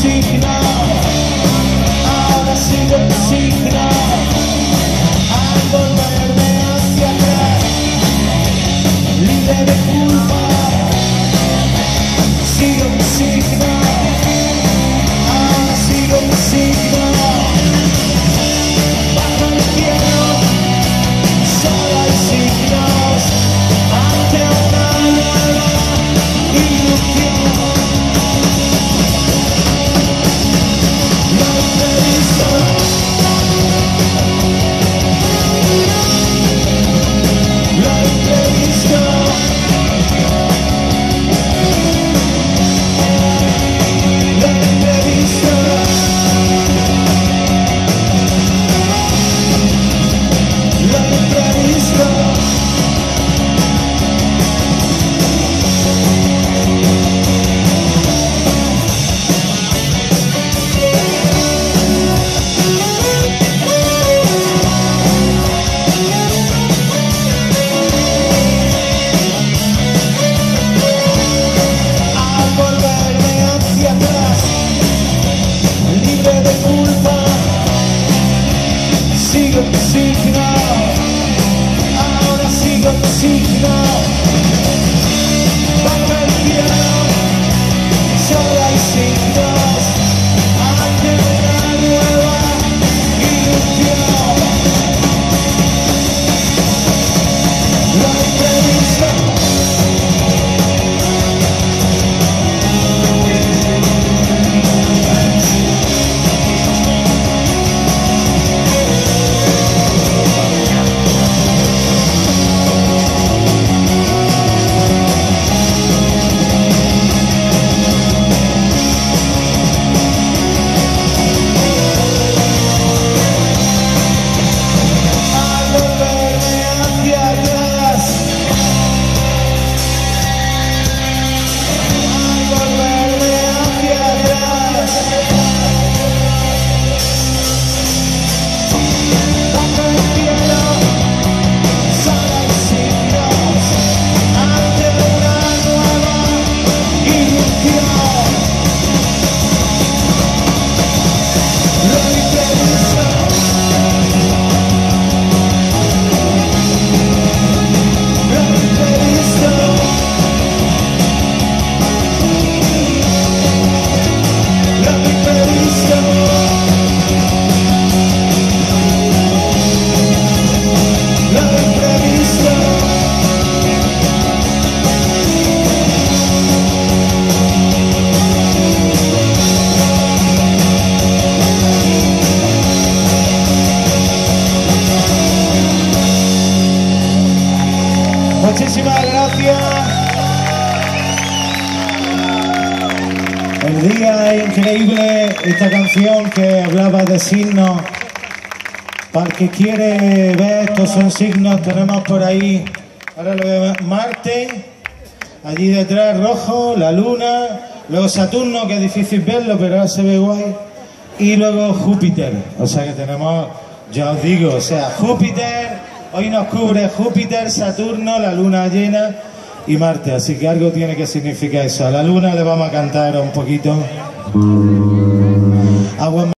designa, ahora sí me designa, al volverme hacia atrás, libre de culpa. Lo Muchísimas gracias. El día es increíble, esta canción que hablaba de signos. Para el que quiere ver, estos son signos, tenemos por ahí, ahora lo vemos, Marte, allí detrás rojo, la luna, luego Saturno, que es difícil verlo, pero ahora se ve guay, y luego Júpiter, o sea que tenemos, ya os digo, o sea, Júpiter, hoy nos cubre Júpiter, Saturno, la luna llena y Marte, así que algo tiene que significar eso. A la luna le vamos a cantar un poquito.